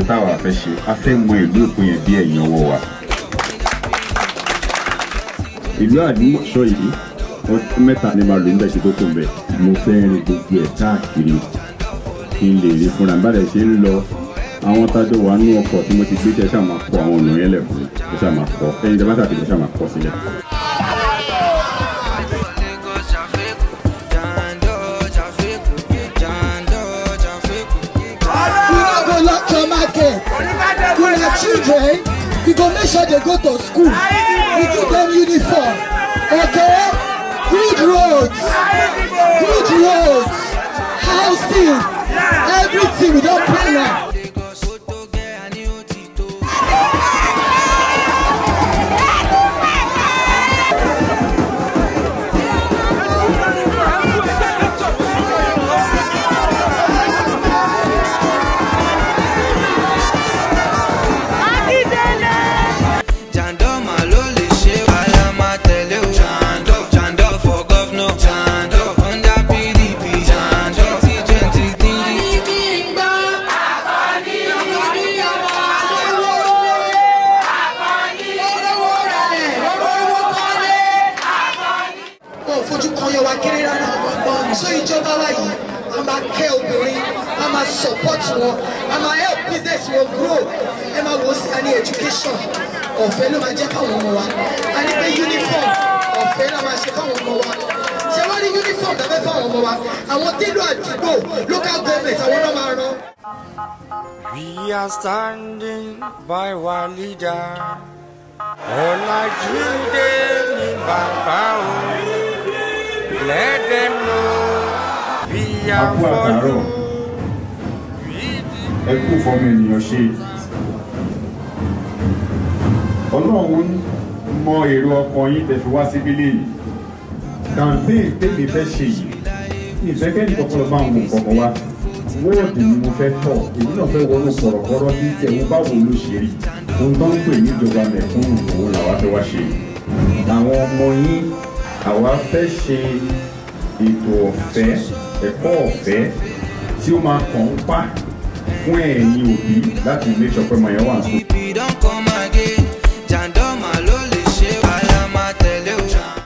ìlú táwa fẹ́ ṣe a fẹ́ mọ ìlú èkó yẹn bí ẹ̀yìn ọwọ́ wa. ìlú àdìmọ̀ṣọ́ yìí ọdún mẹ́ta ni màá lò níbẹ̀ ṣe tó ń bẹ̀. Mo fẹ́ gbogbo ẹ̀ káàkiri. Kí n lè rí fúnra bá dẹ̀ ṣe ń lọ àwọn tájọ wà nínú ọkọ̀ tí mo ti gbé ṣe ṣáà máa kọ àwọn ọ̀nà yẹn lẹ̀ fún mi ṣe ṣáà máa kọ. Ẹyin tẹ bá ṣàtìlẹ́ ṣáà máa kọ sílẹ̀. Market we na children we go make sure they go to school. We give them uniform. Okay? Good roads. Good roads. Housing. Everything we don plan fojú kan yọ wá kéré rárá so ìjọba wa yìí a máa kẹ́ obìnrin a máa support wọn a máa help business wọn grow ẹ máa wò sí a ní education ọ̀fẹ́ ló máa jẹ́ káwọn ọmọ wa a ní pé uniform ọ̀fẹ́ ló máa ṣe fáwọn ọmọ wa ṣé wọ́n ní uniform tàbí fáwọn ọmọ wa àwọn tẹ́lú àdúgbò local government àwọn náà máa rán. We are standing by our leader. Ọ̀làjúdé ni bàbá o. Let them know we are for you. ẹ kú fọmọ ènìyàn ṣe. Ọlọ́run mọ èrò ọkàn yín tẹ̀ fi wá síbí lẹ́yìn campaign tèmi fẹ́ ṣe yìí. Ìfẹ́ kẹ́ni kọ́kọ́ lọ bá ń wò kọ̀ọ̀kan wá. Wọ́ọ̀dù ni mo fẹ́ tọ̀. Èmi náà fẹ́ wọnú kọ̀rọ̀kọ̀rọ̀ bí tẹ̀wọ́ báwo ló ṣe rí. Ohun tó ń pè níjọba mẹ̀kúnnù òun làwa fẹ́ wá ṣe. Àwọn ọmọ yín àwa fẹ́ ṣe ètò ọ̀fẹ́ ẹ̀kọ́ ọ̀fẹ́ tí ó máa kàn ń pa fún ẹ̀yin òbí láti ilé ìṣọ̀pẹ́ mọ̀ yẹn wà